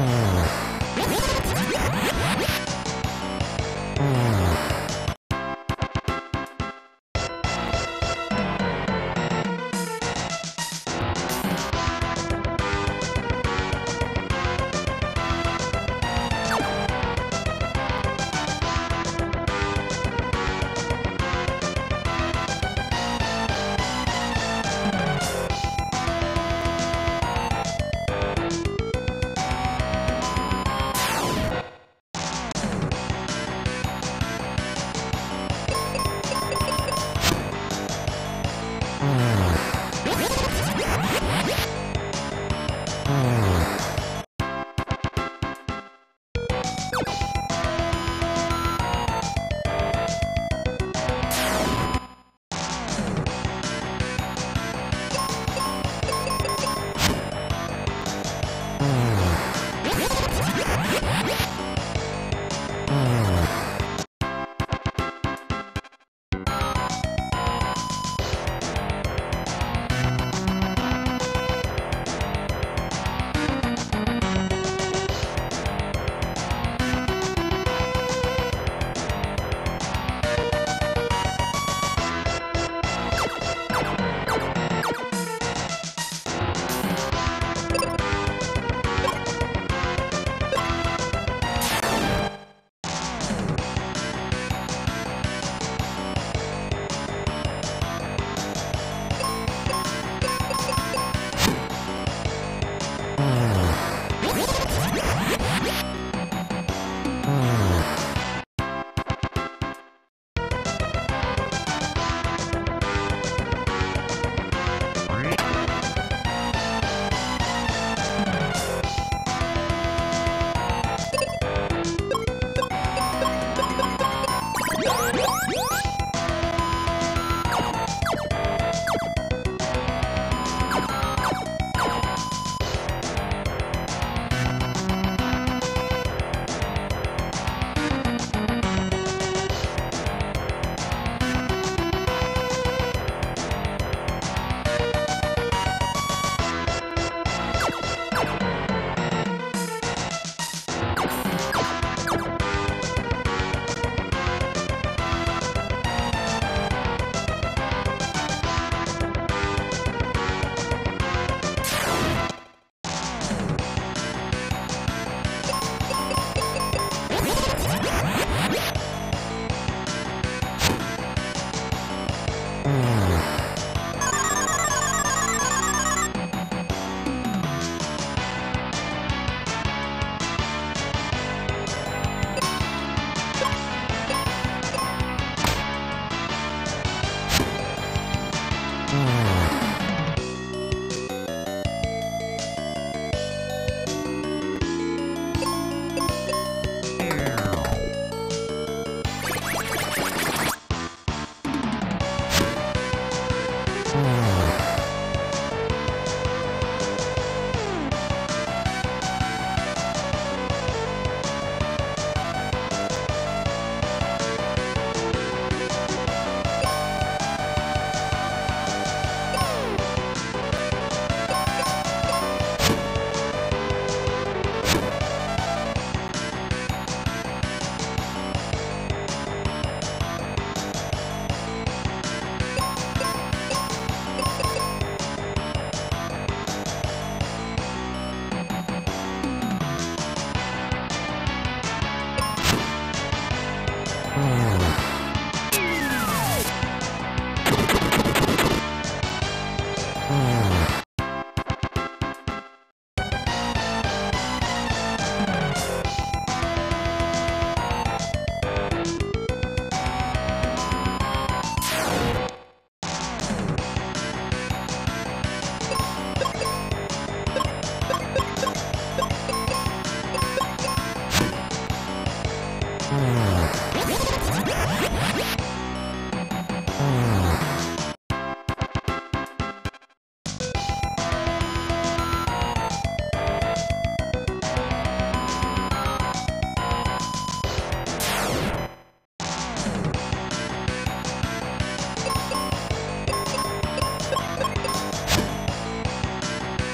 Mm-hmm.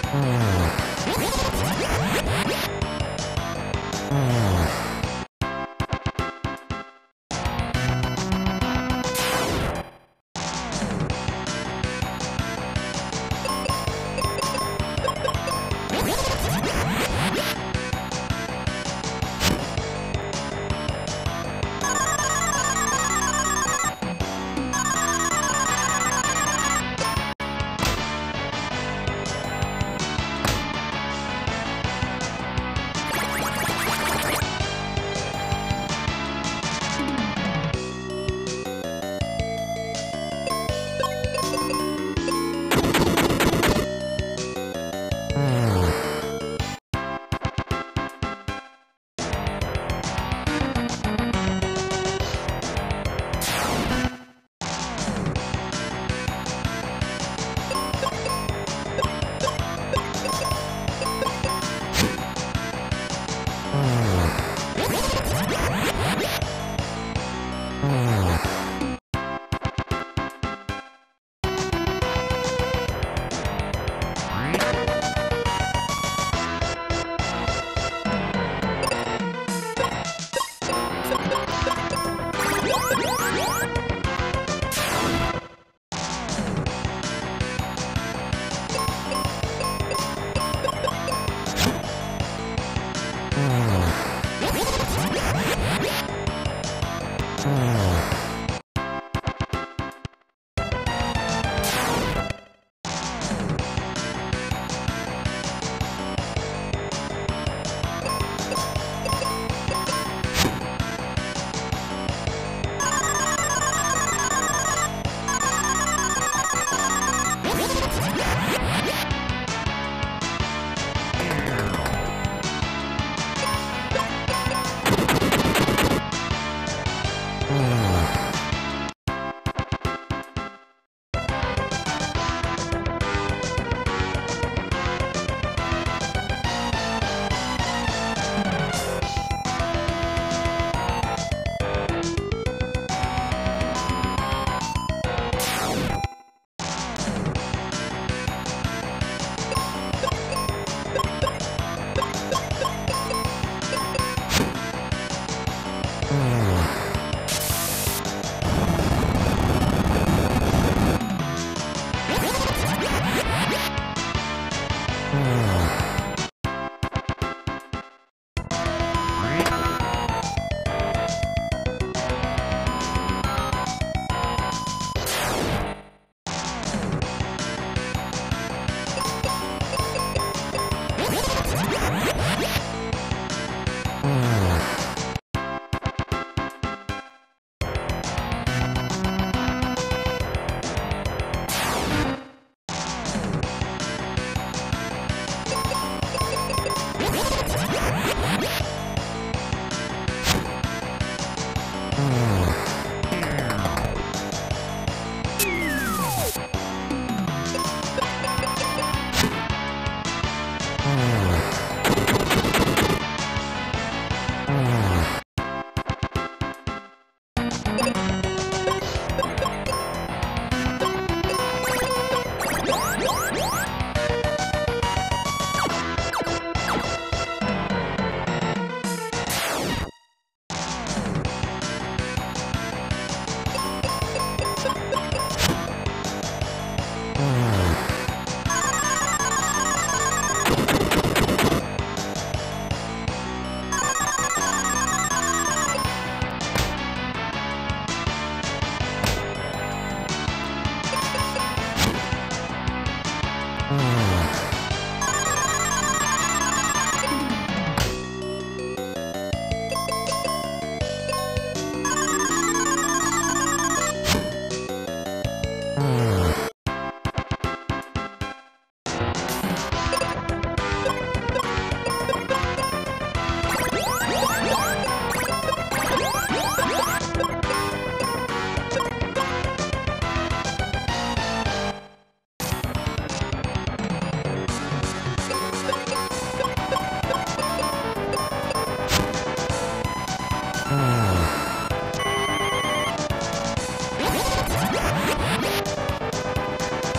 Oh.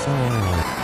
Oh.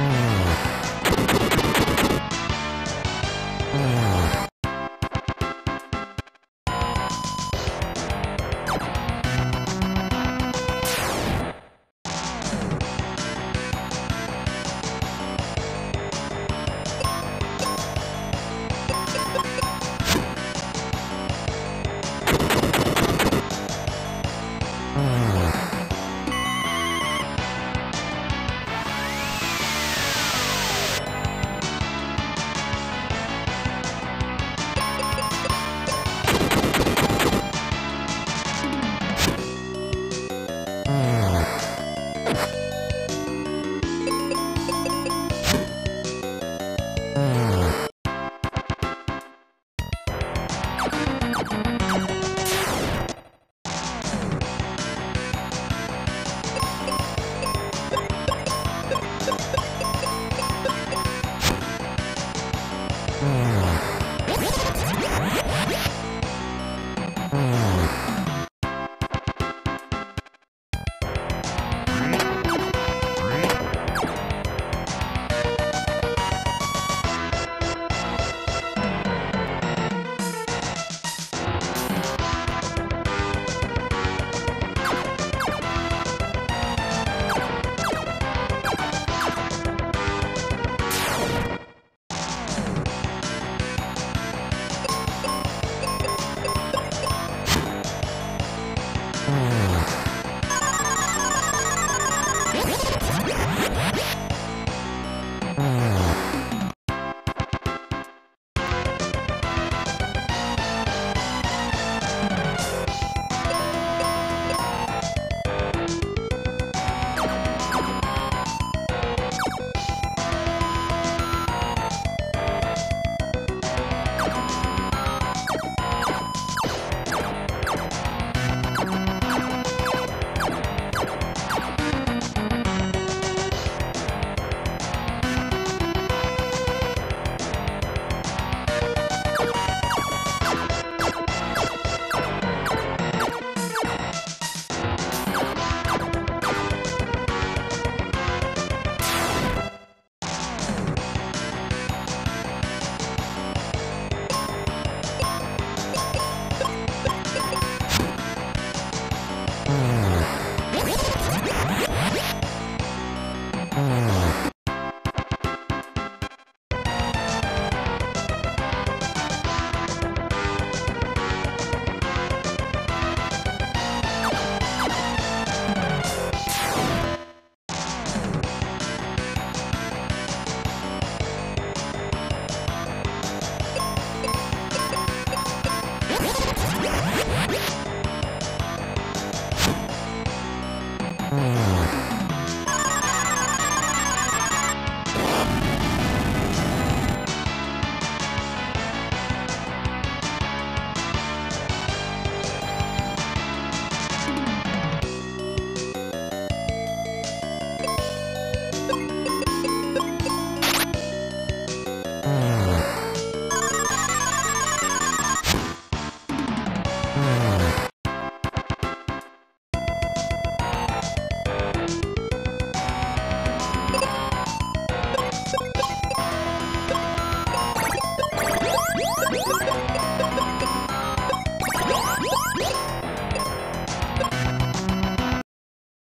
Mm.